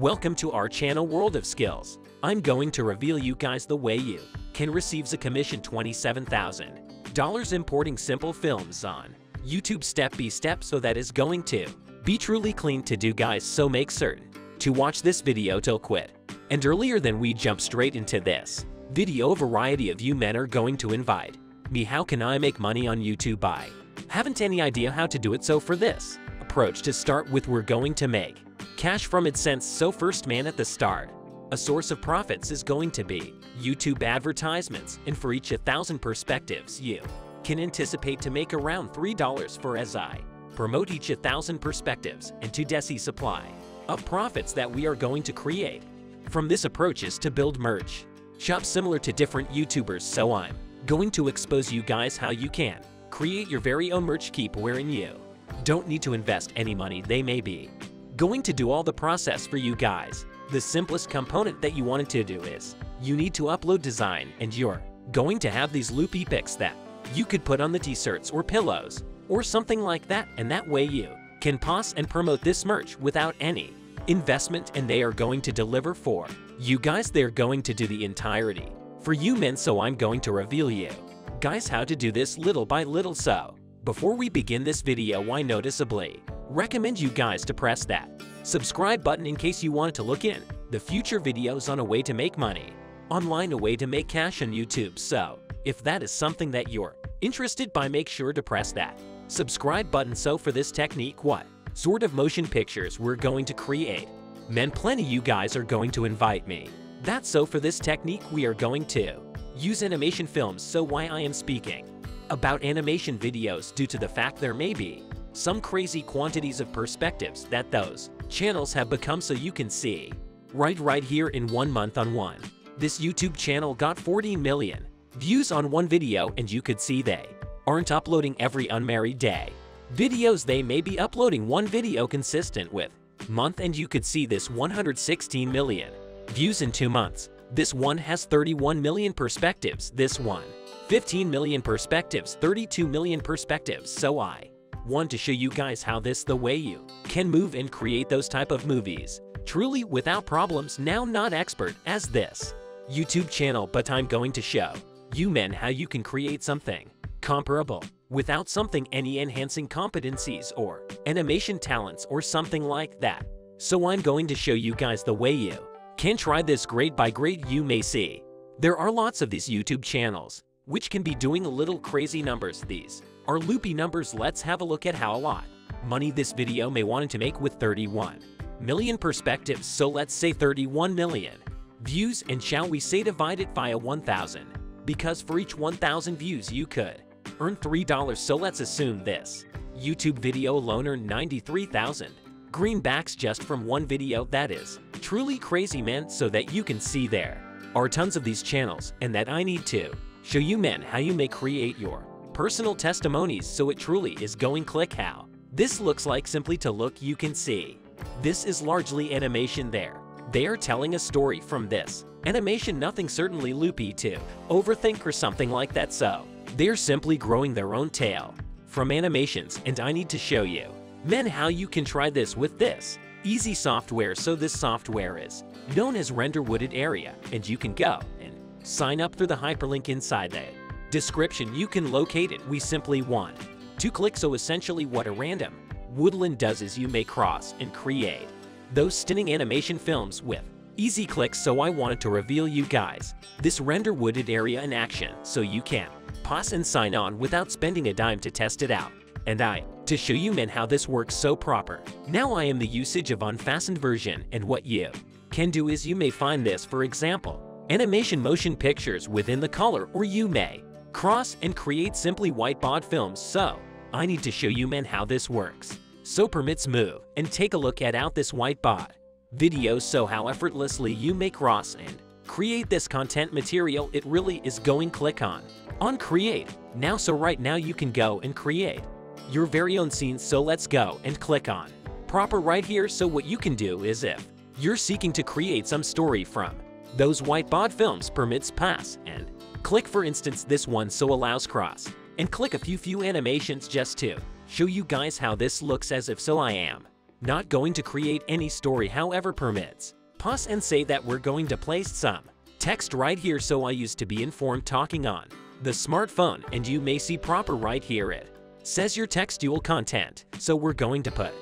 Welcome to our channel World of Skills. I'm going to reveal you guys the way you can receives a commission $27,000 importing simple films on YouTube step by step so that is going to be truly clean to do guys so make certain to watch this video till quit. And earlier than we jump straight into this video a variety of you men are going to invite me how can I make money on YouTube by haven't any idea how to do it so for this approach to start with we're going to make cash from AdSense so first man at the start. A source of profits is going to be YouTube advertisements and for each 1,000 perspectives you can anticipate to make around $3 for as I promote each 1,000 perspectives and to Desi supply of profits that we are going to create. From this approach is to build merch shop similar to different YouTubers so I'm going to expose you guys how you can create your very own merch keep wherein you don't need to invest any money they may be going to do all the process for you guys. The simplest component that you wanted to do is, you need to upload design and you're going to have these loopy pics that you could put on the t-shirts or pillows or something like that and that way you can pause and promote this merch without any investment and they are going to deliver for you guys they're going to do the entirety for you men so I'm going to reveal you guys how to do this little by little so before we begin this video I noticeably recommend you guys to press that subscribe button in case you wanted to look in the future videos on a way to make money, online a way to make cash on YouTube. So, if that is something that you're interested by, make sure to press that subscribe button. So for this technique, what sort of motion pictures we're going to create? Men, plenty you guys are going to invite me. That's so for this technique we are going to use animation films so why I am speaking about animation videos due to the fact there may be some crazy quantities of perspectives that those channels have become so you can see. Right right here in one month on one. This YouTube channel got 40 million views on one video and you could see they aren't uploading every unmarried day. Videos they may be uploading one video consistent with month and you could see this 116 million views in two months. This one has 31 million perspectives, this one 15 million perspectives, 32 million perspectives, so I want to show you guys how this the way you can move and create those type of movies. Truly without problems, now not expert as this YouTube channel, but I'm going to show you men how you can create something comparable without something any enhancing competencies or animation talents or something like that. So I'm going to show you guys the way you can try this grade by grade you may see. There are lots of these YouTube channels, which can be doing a little crazy numbers these. Are loopy numbers let's have a look at how a lot. Money this video may want to make with 31 million perspectives so let's say 31 million views and shall we say divide it via 1000 because for each 1000 views you could earn $3 so let's assume this. YouTube video alone earned 93,000 greenbacks just from one video that is truly crazy man so that you can see there are tons of these channels and that I need to show you men how you may create your personal testimonies so it truly is going click how. This looks like simply to look you can see. This is largely animation there. They are telling a story from this. Animation nothing certainly loopy to overthink or something like that so. They're simply growing their own tail from animations and I need to show you men how you can try this with this easy software so this software is known as render wooded area and you can go sign up through the hyperlink inside that Description You can locate it, we simply want. To click so essentially what a random Woodland does is you may cross and create those stunning animation films with easy clicks so I wanted to reveal you guys this render wooded area in action so you can pause and sign on without spending a dime to test it out. And I, to show you men how this works so proper. Now I am the usage of unfastened version and what you can do is you may find this for example animation motion pictures within the color or you may. Cross and create simply whiteboard films so I need to show you men how this works. So permits move and take a look at out this whiteboard. Videos so how effortlessly you may cross and create this content material it really is going click on. On create. Now so right now you can go and create your very own scenes so let's go and click on. Proper right here so what you can do is if you're seeking to create some story from those whiteboard films permits pass and Click for instance this one so allows cross, and click a few few animations just to show you guys how this looks as if so I am. Not going to create any story however permits. Pause and say that we're going to place some text right here so I used to be informed talking on the smartphone and you may see proper right here it says your textual content so we're going to put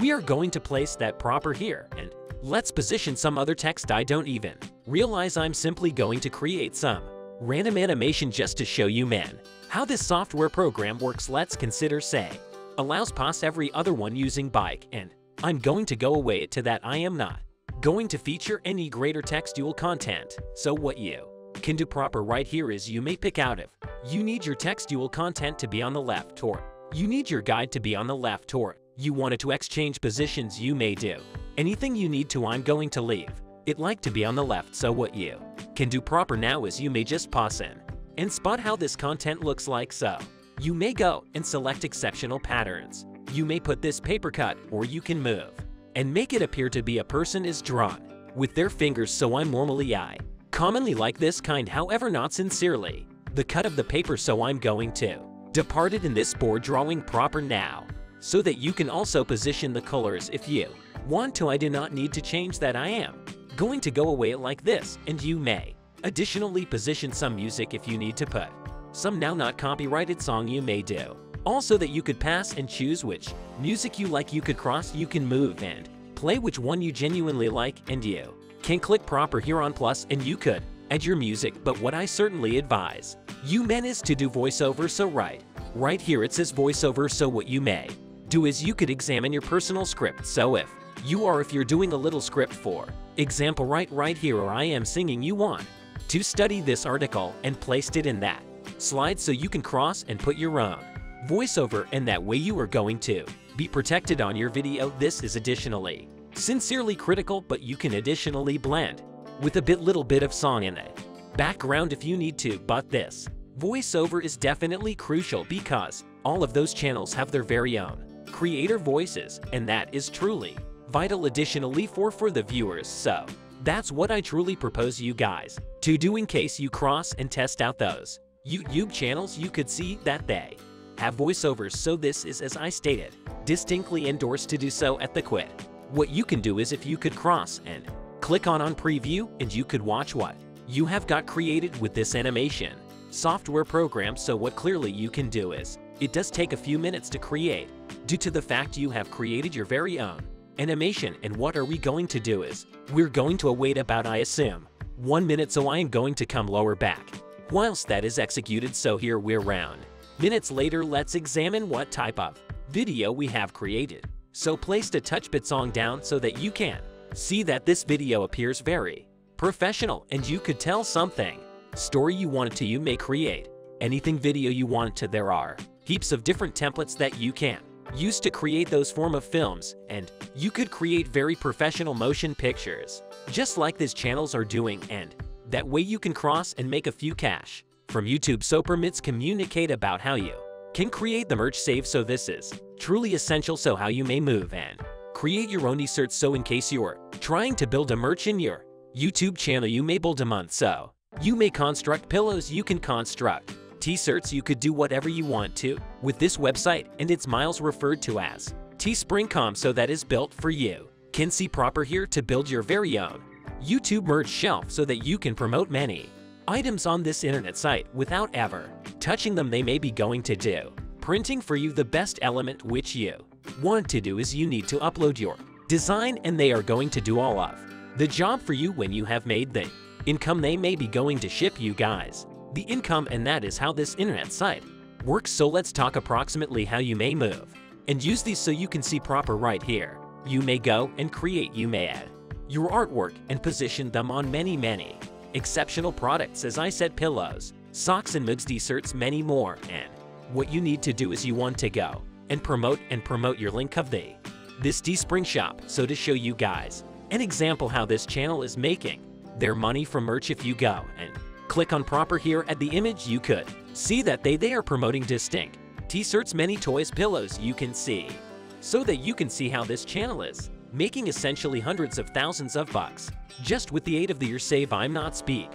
we are going to place that proper here and let's position some other text I don't even realize I'm simply going to create some random animation just to show you man how this software program works let's consider say allows pass every other one using bike and I'm going to go away to that I am not going to feature any greater textual content. So what you can do proper right here is you may pick out if you need your textual content to be on the left or you need your guide to be on the left or you wanted to exchange positions you may do. Anything you need to I'm going to leave. It like to be on the left so what you can do proper now is you may just pause in and spot how this content looks like so. You may go and select exceptional patterns. You may put this paper cut or you can move and make it appear to be a person is drawn with their fingers so I'm normally I. Commonly like this kind however not sincerely. The cut of the paper so I'm going to. Departed in this board drawing proper now. So that you can also position the colors if you want to I do not need to change that I am. Going to go away like this and you may. Additionally position some music if you need to put. Some now not copyrighted song you may do. Also that you could pass and choose which music you like you could cross you can move and play which one you genuinely like and you can click proper here on plus and you could add your music but what I certainly advise you men is to do voiceover so right right here it says voiceover so what you may do is you could examine your personal script so if you are if you're doing a little script for example right right here or I am singing you want to study this article and placed it in that slide so you can cross and put your own voiceover and that way you are going to be protected on your video. This is additionally sincerely critical, but you can additionally blend with a bit little bit of song in it. Background if you need to, but this voiceover is definitely crucial because all of those channels have their very own creator voices, and that is truly vital additionally for for the viewers. So that's what I truly propose you guys to do in case you cross and test out those YouTube channels you could see that they have voiceovers so this is as I stated, distinctly endorsed to do so at the quit. What you can do is if you could cross and click on on preview and you could watch what you have got created with this animation software program so what clearly you can do is it does take a few minutes to create due to the fact you have created your very own animation and what are we going to do is we're going to await about I assume one minute so I am going to come lower back whilst that is executed so here we're round Minutes later, let's examine what type of video we have created. So placed a touch bit song down so that you can see that this video appears very professional and you could tell something. Story you wanted to you may create. Anything video you want to there are heaps of different templates that you can use to create those form of films and you could create very professional motion pictures just like these channels are doing and that way you can cross and make a few cash. From YouTube so permits communicate about how you can create the merch save so this is truly essential so how you may move and create your own t-shirts so in case you're trying to build a merch in your YouTube channel you may build a month so you may construct pillows you can construct t-shirts you could do whatever you want to with this website and it's miles referred to as Teespring.com so that is built for you can see proper here to build your very own YouTube merch shelf so that you can promote many items on this internet site without ever touching them they may be going to do. Printing for you the best element which you want to do is you need to upload your design and they are going to do all of the job for you when you have made the income they may be going to ship you guys. The income and that is how this internet site works so let's talk approximately how you may move and use these so you can see proper right here. You may go and create you may add your artwork and position them on many many exceptional products as I said pillows, socks and mugs desserts many more and what you need to do is you want to go and promote and promote your link of the this Teespring shop so to show you guys an example how this channel is making their money from merch if you go and click on proper here at the image you could see that they they are promoting distinct. T-shirts many toys pillows you can see so that you can see how this channel is making essentially hundreds of thousands of bucks, just with the aid of the Your Save I'm Not Speak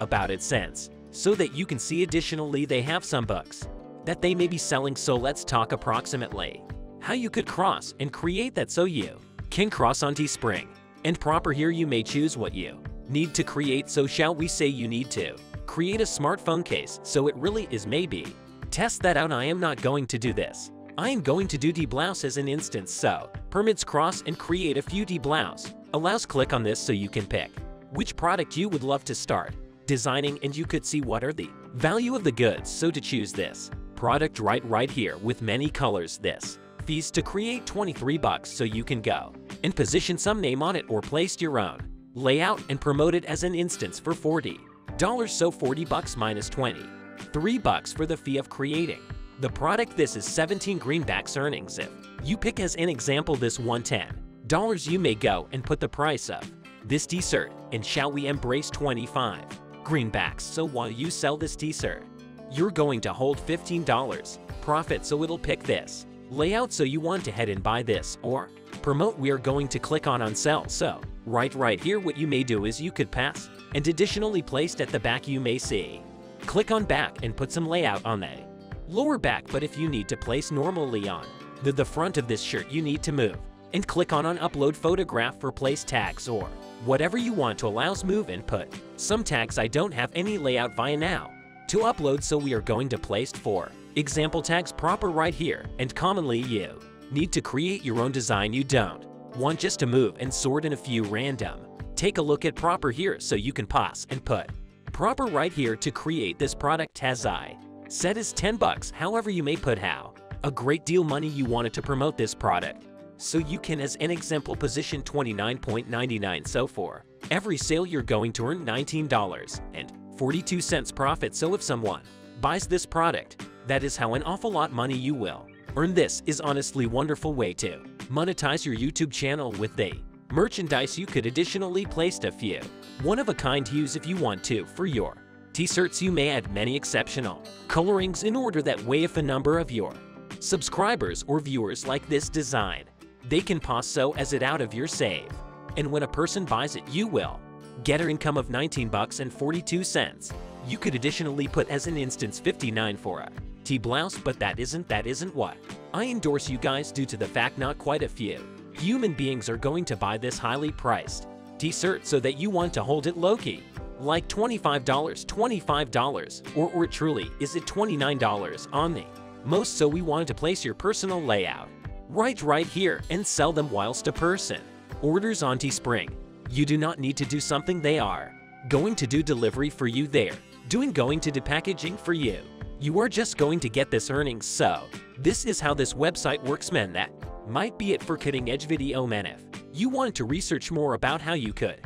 about it sense, so that you can see additionally they have some books that they may be selling. So let's talk approximately how you could cross and create that so you can cross on Teespring. And proper here you may choose what you need to create so shall we say you need to create a smartphone case so it really is maybe. Test that out I am not going to do this. I am going to do deblouse as an instance so permits cross and create a few deblouse. Allows click on this so you can pick which product you would love to start designing and you could see what are the value of the goods so to choose this product right right here with many colors this fees to create 23 bucks so you can go and position some name on it or place your own layout and promote it as an instance for 40 dollars so 40 bucks minus 20 3 bucks for the fee of creating. The product this is 17 greenbacks earnings if. You pick as an example this 110 dollars you may go and put the price of this t-shirt and shall we embrace 25 greenbacks so while you sell this t-shirt you're going to hold $15 profit so it'll pick this. Layout so you want to head and buy this. Or promote we are going to click on on sell so right right. Here what you may do is you could pass and additionally placed at the back you may see. Click on back and put some layout on the lower back but if you need to place normally on the, the front of this shirt you need to move and click on on upload photograph for place tags or whatever you want to allows move and put. Some tags I don't have any layout via now to upload so we are going to place for example tags proper right here. And commonly you need to create your own design you don't want just to move and sort in a few random? Take a look at proper here so you can pause and put proper right here to create this product as I. Said is 10 bucks however you may put how. A great deal money you wanted to promote this product. So you can as an example position 29.99 so for every sale you're going to earn $19 and 42 cents profit so if someone buys this product that is how an awful lot money you will earn. This is honestly wonderful way to monetize your YouTube channel with the merchandise you could additionally place a few one-of-a-kind hues if you want to for your. T-shirts you may add many exceptional colorings in order that way if a number of your subscribers or viewers like this design. They can pause so as it out of your save. And when a person buys it you will get an income of 19 bucks and 42 cents. You could additionally put as an instance 59 for a T-blouse, but that isn't that isn't what. I endorse you guys due to the fact not quite a few human beings are going to buy this highly priced t-shirt so that you want to hold it low-key. Like $25, $25, or, or truly, is it $29 on the most so we wanted to place your personal layout right right here and sell them whilst a person orders on Teespring. You do not need to do something they are going to do delivery for you there, doing going to do packaging for you. You are just going to get this earnings so this is how this website works man that might be it for cutting edge video man if you wanted to research more about how you could